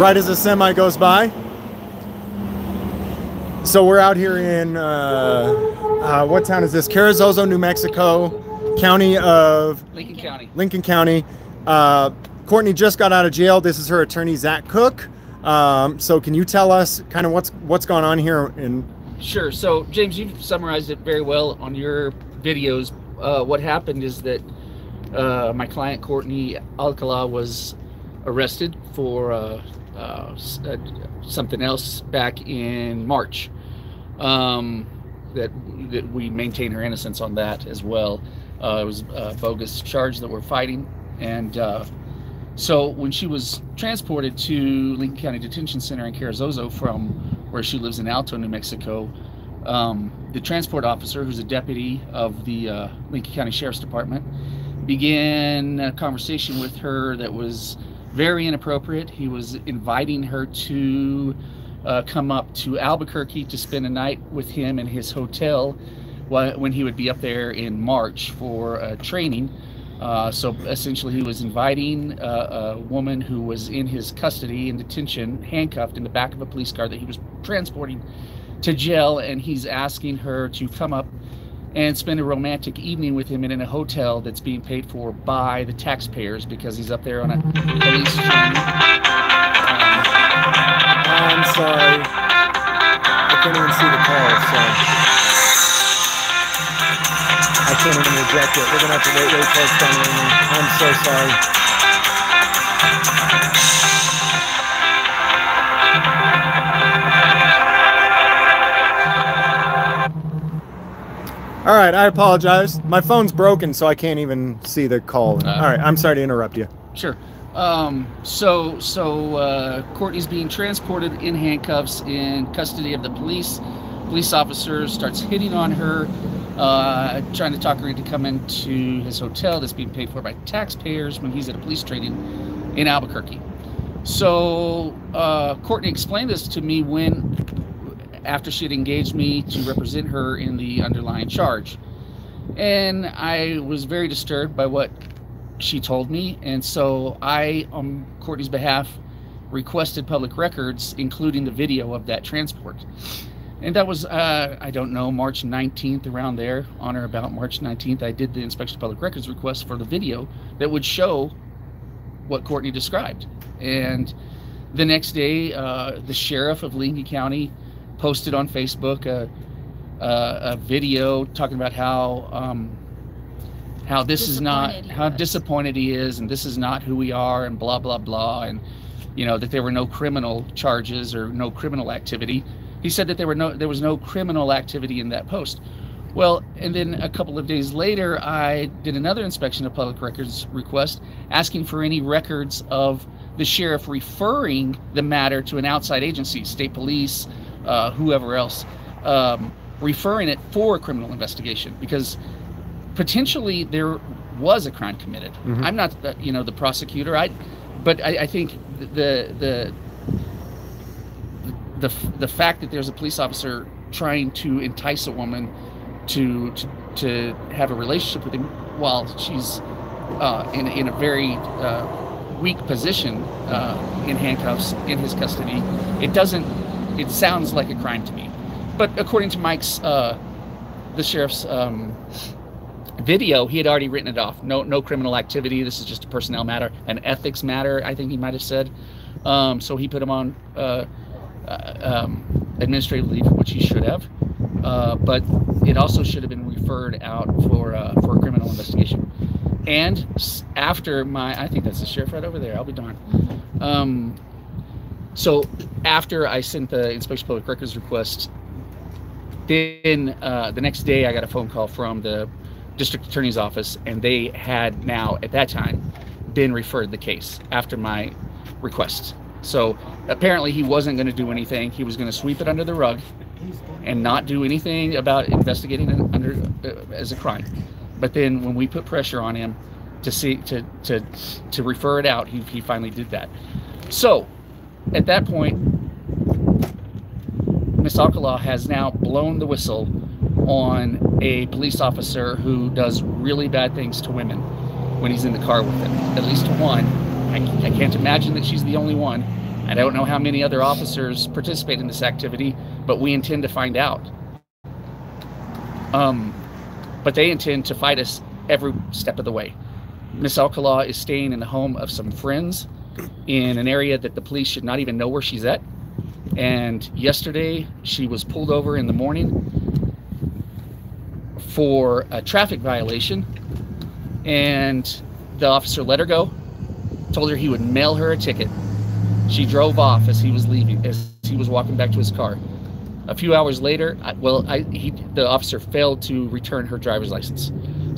right as a semi goes by. So we're out here in uh, uh, what town is this? Carrizozo, New Mexico, county of Lincoln County. Lincoln County. Uh, Courtney just got out of jail. This is her attorney, Zach Cook. Um, so can you tell us kind of what's what's going on here? And Sure. So, James, you've summarized it very well on your videos. Uh, what happened is that uh, my client, Courtney Alcala, was arrested for uh, uh, uh, something else back in March. Um, that, that we maintain her innocence on that as well. Uh, it was a bogus charge that we're fighting. And uh, so when she was transported to Lincoln County Detention Center in Carrizozo from where she lives in Alto, New Mexico, um, the transport officer, who's a deputy of the uh, Lincoln County Sheriff's Department, began a conversation with her that was very inappropriate. He was inviting her to uh, come up to Albuquerque to spend a night with him in his hotel when he would be up there in March for uh, training. Uh, so essentially, he was inviting uh, a woman who was in his custody in detention, handcuffed in the back of a police car that he was transporting to jail, and he's asking her to come up and spend a romantic evening with him in a hotel that's being paid for by the taxpayers because he's up there on a police training. Um, I'm sorry, I can't even see the call, so I can't even reject it. We're gonna have to wait, wait it's. I'm so sorry. All right, I apologize. My phone's broken, so I can't even see the call. Uh. All right, I'm sorry to interrupt you. Sure. Um, so, so uh, Courtney's being transported in handcuffs in custody of the police. Police officer starts hitting on her, uh, trying to talk her into come into his hotel that's being paid for by taxpayers when he's at a police training in Albuquerque. So uh, Courtney explained this to me when, after she had engaged me to represent her in the underlying charge, and I was very disturbed by what she told me, and so I, on Courtney's behalf, requested public records, including the video of that transport. And that was, uh, I don't know, March 19th, around there, on or about March 19th, I did the inspection of public records request for the video that would show what Courtney described. And the next day, uh, the sheriff of Lincoln County posted on Facebook a, a, a video talking about how um, how this is not how disappointed he is, and this is not who we are, and blah blah blah, and you know that there were no criminal charges or no criminal activity. He said that there were no there was no criminal activity in that post. Well, and then a couple of days later, I did another inspection of public records request asking for any records of the sheriff referring the matter to an outside agency, state police, uh, whoever else, um, referring it for a criminal investigation because potentially there was a crime committed. Mhm. I'm not, the, you know, the prosecutor. I, but I, I think the the the the fact that there's a police officer trying to entice a woman to to, to have a relationship with him while she's uh, in in a very uh, weak position uh, in handcuffs in his custody, it doesn't. It sounds like a crime to me. But according to Mike's, uh, the sheriff's um, video, he had already written it off. No, no criminal activity. This is just a personnel matter, an ethics matter. I think he might have said. Um, so he put him on uh, uh, um, administrative leave, which he should have. Uh, but it also should have been referred out for uh, for a criminal investigation. And after my, I think that's the sheriff right over there. I'll be darned. Um, so after I sent the inspection public records request, then uh, the next day I got a phone call from the district attorney's office, and they had now at that time been referred the case after my request. So apparently he wasn't going to do anything. He was going to sweep it under the rug and not do anything about investigating it under uh, as a crime. But then when we put pressure on him to see to to to refer it out, he, he finally did that. So at that point, Miss Alcala has now blown the whistle on a police officer who does really bad things to women when he's in the car with them. At least one. I, I can't imagine that she's the only one. I don't know how many other officers participate in this activity, but we intend to find out. Um, but they intend to fight us every step of the way. Miss Alcala is staying in the home of some friends in an area that the police should not even know where she's at. And yesterday, she was pulled over in the morning for a traffic violation. And the officer let her go, told her he would mail her a ticket. She drove off as he was leaving, as he was walking back to his car. A few hours later, I, well, I, he, the officer failed to return her driver's license.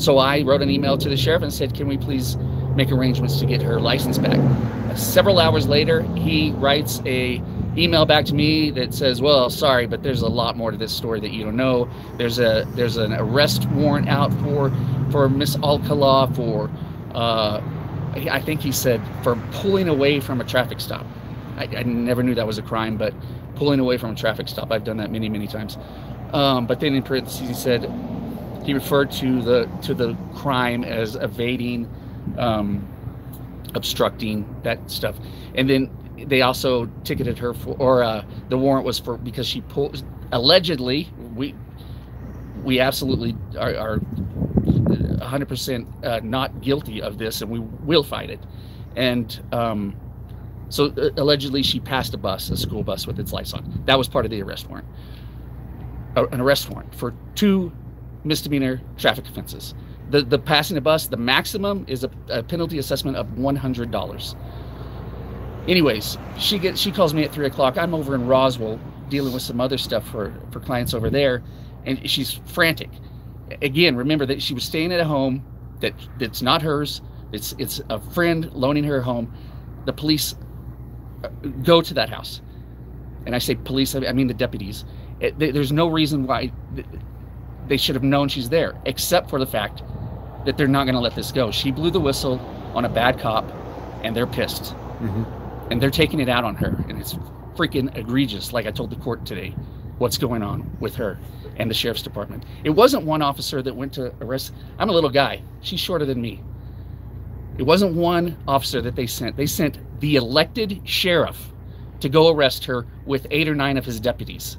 So I wrote an email to the sheriff and said, Can we please make arrangements to get her license back? Several hours later, he writes a email back to me that says, "Well, sorry, but there's a lot more to this story that you don't know. There's a there's an arrest warrant out for for Miss Alcala for uh, I think he said for pulling away from a traffic stop. I, I, never knew that was a crime, but pulling away from a traffic stop, I've done that many many times. Um, but then in parentheses he said he referred to the to the crime as evading, um, obstructing that stuff, and then they also ticketed her for, or uh, the warrant was for because she pulled allegedly. We we absolutely are, are 100% uh, not guilty of this, and we will fight it. And um, so uh, allegedly, she passed a bus, a school bus with its lights on. That was part of the arrest warrant. Uh, an arrest warrant for two misdemeanor traffic offenses. The the passing a bus, the maximum is a, a penalty assessment of one hundred dollars anyways, she gets she calls me at three o'clock. I'm over in Roswell dealing with some other stuff for for clients over there, and she's frantic. Again, remember that she was staying at a home that that's not hers. It's it's a friend loaning her a home. The police uh, go to that house, and I say police. I mean the deputies. It, there's no reason why they should have known she's there, except for the fact that they're not going to let this go. She blew the whistle on a bad cop, and they're pissed. Mm-hmm. And they're taking it out on her and it's freaking egregious like i told the court today what's going on with her and the sheriff's department. It wasn't one officer that went to arrest. I'm a little guy. She's shorter than me. It wasn't one officer that they sent. They sent the elected sheriff to go arrest her with eight or nine of his deputies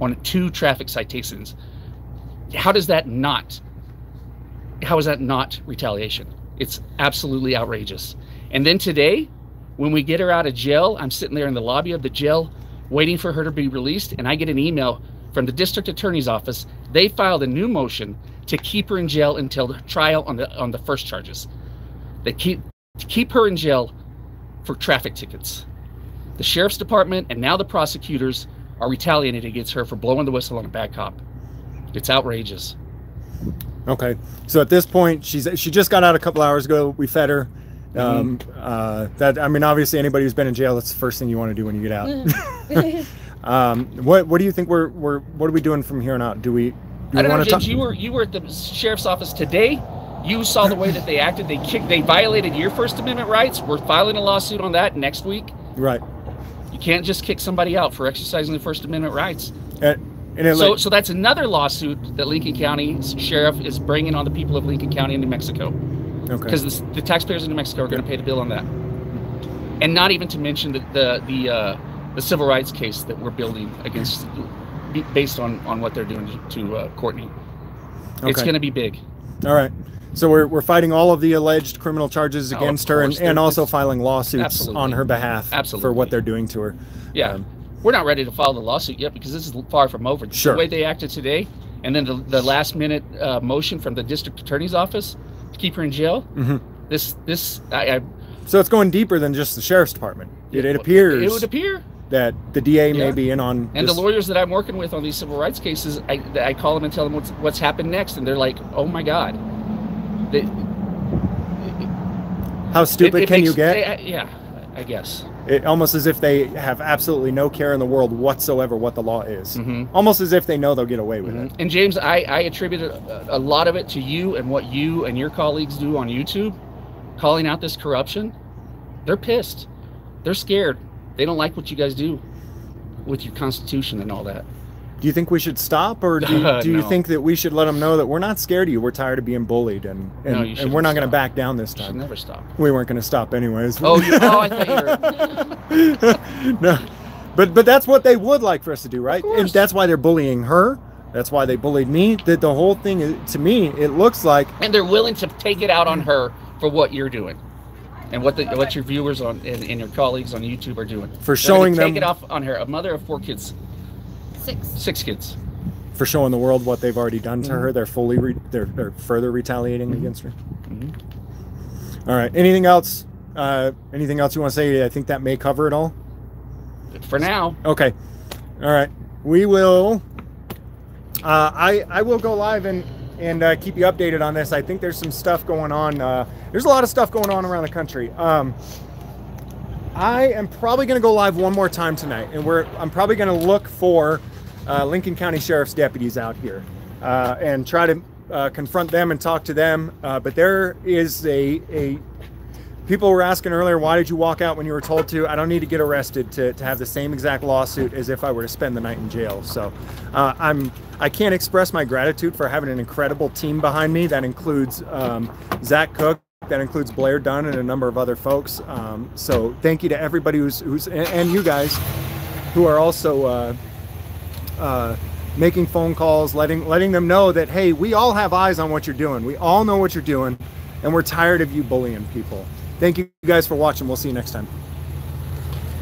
on two traffic citations. How does that not how is that not retaliation it's absolutely outrageous and then today when we get her out of jail, I'm sitting there in the lobby of the jail waiting for her to be released, and I get an email from the district attorney's office. They filed a new motion to keep her in jail until the trial on the on the first charges. They keep keep her in jail for traffic tickets. The sheriff's department and now the prosecutors are retaliating against her for blowing the whistle on a bad cop. It's outrageous. Okay, so at this point, she's she just got out a couple hours ago. We fed her. Um, mm-hmm. uh, that I mean, obviously, anybody who's been in jail, that's the first thing you want to do when you get out. um, what What do you think we're we're What are we doing from here on out? Do we? Do we I don't know, James. You were you were at the sheriff's office today. You saw the way that they acted. They kicked. They violated your First Amendment rights. We're filing a lawsuit on that next week. Right. You can't just kick somebody out for exercising the First Amendment rights. And, and so, like, so that's another lawsuit that Lincoln County Sheriff is bringing on the people of Lincoln County New Mexico. Because okay. the, the, taxpayers in New Mexico are going to pay the bill on that, and not even to mention the the the, uh, the civil rights case that we're building against, based on on what they're doing to, to uh, Courtney. Okay. It's going to be big. All right. So we're, we're fighting all of the alleged criminal charges against oh, her and, and also filing lawsuits absolutely. on her behalf absolutely. for what they're doing to her. Yeah. Um, we're not ready to file the lawsuit yet because this is far from over. Sure. The way they acted today, and then the, the last minute uh, motion from the district attorney's office, to keep her in jail. Mm-hmm. This this I, I, So it's going deeper than just the sheriff's department. It, it appears. It would appear that the DA yeah. may be in on. And this. the lawyers that I'm working with on these civil rights cases, I, I call them and tell them what's what's happened next, and they're like, "Oh my god." They, How stupid it, it can makes, you get? They, yeah, I guess. It, almost as if they have absolutely no care in the world whatsoever what the law is. Mm-hmm. Almost as if they know they'll get away with mm-hmm. it. And James, I, I attribute a, a, lot of it to you and what you and your colleagues do on YouTube, calling out this corruption. They're pissed. They're scared. They don't like what you guys do with your Constitution and all that. Do you think we should stop, or do, you- do you No. think that we should let them know that we're not scared of you? We're tired of being bullied, and and, No, and we're not going to back down this time. never stop. We weren't going to stop anyways. Oh, you, oh, I thought you were. no, but but that's what they would like for us to do, right? And that's why they're bullying her. That's why they bullied me. That the whole thing, to me, it looks like And they're willing to take it out on her for what you're doing. And what the what your viewers on and, and your colleagues on YouTube are doing. for They're showing gonna them take it off on her, a mother of four kids, Six. six kids. for showing the world what they've already done to Mhm. her. They're fully re- they're they're further retaliating Mhm. against her. Mhm. All right. Anything else? Uh, anything else you want to say? I think that may cover it all. For now, Okay. All right. We will. Uh, I I will go live and and uh, keep you updated on this. I think there's some stuff going on. Uh, there's a lot of stuff going on around the country. Um, I am probably going to go live one more time tonight, and we're I'm probably going to look for uh, Lincoln County Sheriff's deputies out here uh, and try to uh, confront them and talk to them. Uh, but there is a a people were asking earlier, why did you walk out when you were told to? I don't need to get arrested to, to have the same exact lawsuit as if I were to spend the night in jail. So uh, I'm I can't express my gratitude for having an incredible team behind me. That includes um, Zach Cook. That includes Blair Dunn and a number of other folks. Um, so thank you to everybody who's who's and, and you guys who are also uh, uh, making phone calls, letting letting them know that hey, we all have eyes on what you're doing. We all know what you're doing, and we're tired of you bullying people. Thank you guys for watching. We'll see you next time.